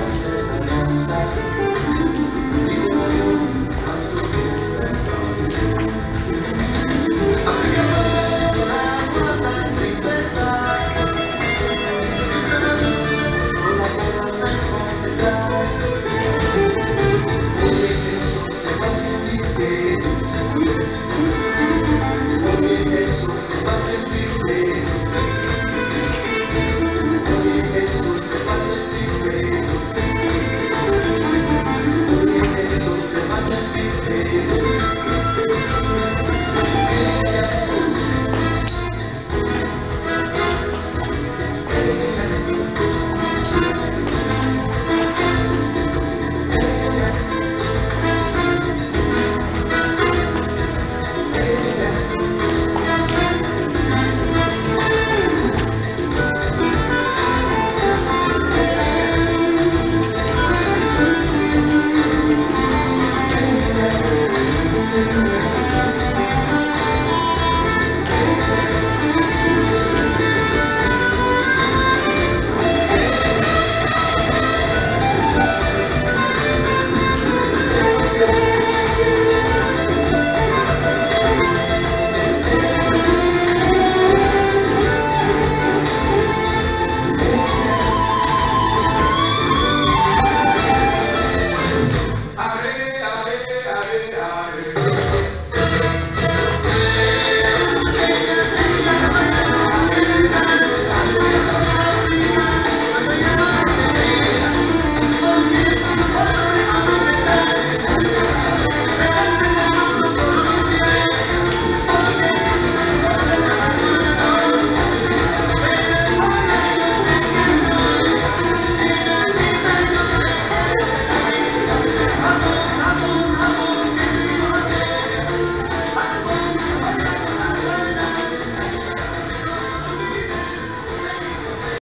Sometimes I could